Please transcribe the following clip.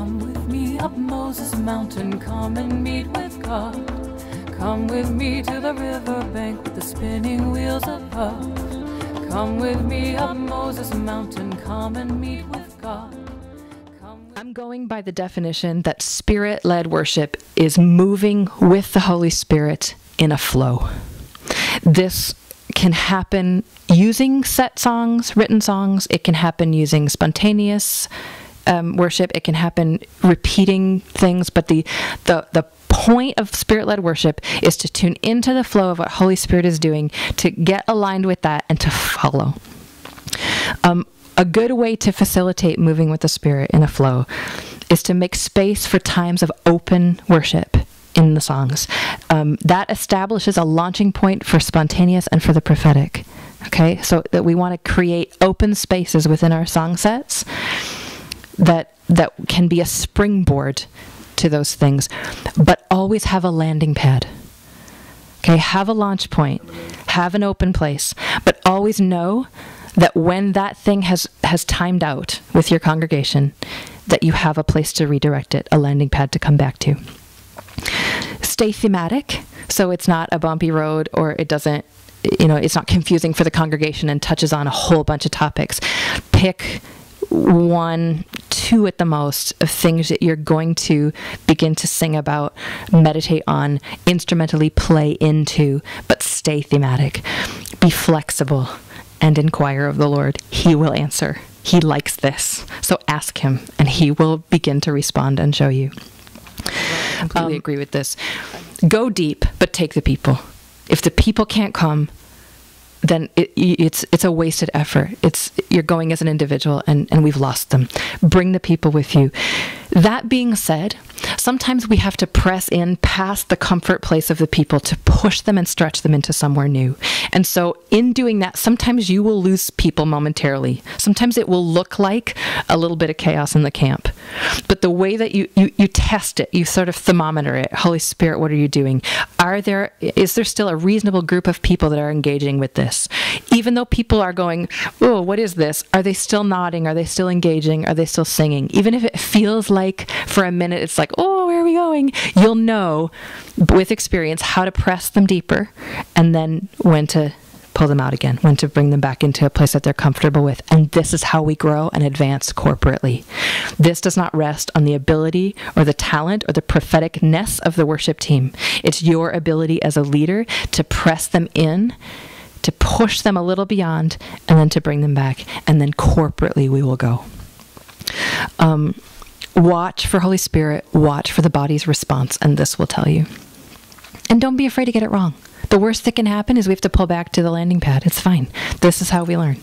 Come with me up Moses Mountain, come and meet with God. Come with me to the riverbank with the spinning wheels above. Come with me up Moses Mountain, come and meet with God. I'm going by the definition that spirit led worship is moving with the Holy Spirit in a flow. This can happen using set songs, written songs. It can happen using spontaneous um, worship. It can happen repeating things. But the the the point of spirit led worship is to tune into the flow of what Holy Spirit is doing, to get aligned with that, and to follow. Um, a good way to facilitate moving with the Spirit in a flow is to make space for times of open worship in the songs. Um, that establishes a launching point for spontaneous and for the prophetic. Okay, so that we want to create open spaces within our song sets that that can be a springboard to those things, but always have a landing pad. Okay, have a launch point, have an open place, but always know that when that thing has has timed out with your congregation, that you have a place to redirect it, a landing pad to come back to. Stay thematic, so it's not a bumpy road or it doesn't you know, it's not confusing for the congregation and touches on a whole bunch of topics. Pick one, two at the most of things that you're going to begin to sing about, meditate on, instrumentally play into, but stay thematic. Be flexible and inquire of the Lord. He will answer. He likes this. So ask Him, and He will begin to respond and show you. I completely um, agree with this. Go deep, but take the people. If the people can't come, then it, it's it's a wasted effort. It's you're going as an individual, and and we've lost them. Bring the people with you. That being said, sometimes we have to press in past the comfort place of the people to push them and stretch them into somewhere new. And so, in doing that, sometimes you will lose people momentarily. Sometimes it will look like a little bit of chaos in the camp. But the way that you, you, you test it, you sort of thermometer it Holy Spirit, what are you doing? Are there, is there still a reasonable group of people that are engaging with this? Even though people are going, oh, what is this? Are they still nodding? Are they still engaging? Are they still singing? Even if it feels like for a minute it's like, oh, we going? You'll know with experience how to press them deeper and then when to pull them out again, when to bring them back into a place that they're comfortable with. And this is how we grow and advance corporately. This does not rest on the ability or the talent or the propheticness of the worship team. It's your ability as a leader to press them in, to push them a little beyond, and then to bring them back. And then corporately we will go. Um, watch for Holy Spirit, watch for the body's response, and this will tell you. And don't be afraid to get it wrong. The worst that can happen is we have to pull back to the landing pad. It's fine. This is how we learn.